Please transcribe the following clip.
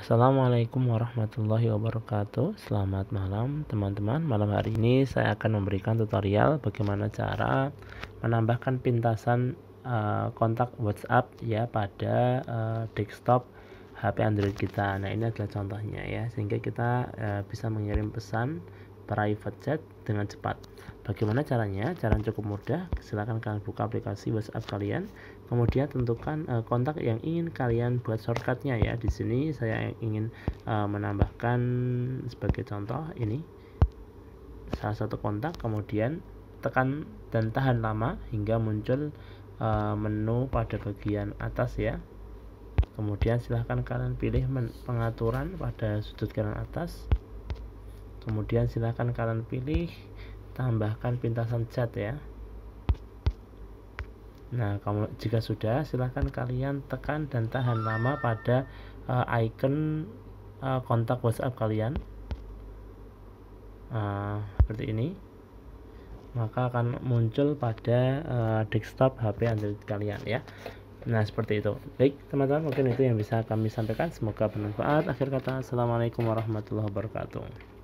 Assalamualaikum warahmatullahi wabarakatuh. Selamat malam teman-teman. Malam hari ini saya akan memberikan tutorial Bagaimana cara menambahkan pintasan uh, kontak WhatsApp ya pada uh, desktop HP Android kita. Nah ini adalah contohnya ya Sehingga kita uh, bisa mengirim pesan private chat dengan cepat. Bagaimana caranya? Cara cukup mudah. Silahkan kalian buka aplikasi WhatsApp kalian, kemudian tentukan uh, kontak yang ingin kalian buat shortcutnya ya. Di sini saya ingin uh, menambahkan sebagai contoh ini salah satu kontak, kemudian tekan dan tahan lama hingga muncul uh, menu pada bagian atas ya. Kemudian silahkan kalian pilih pengaturan pada sudut kanan atas kemudian silahkan kalian pilih tambahkan pintasan chat ya. Nah kamu jika sudah silahkan kalian tekan dan tahan lama pada uh, icon uh, kontak WhatsApp kalian. Uh, seperti ini. Maka akan muncul pada uh, desktop HP Android kalian ya. Nah seperti itu. Baik teman-teman mungkin itu yang bisa kami sampaikan. Semoga bermanfaat. Akhir kata Assalamualaikum warahmatullahi wabarakatuh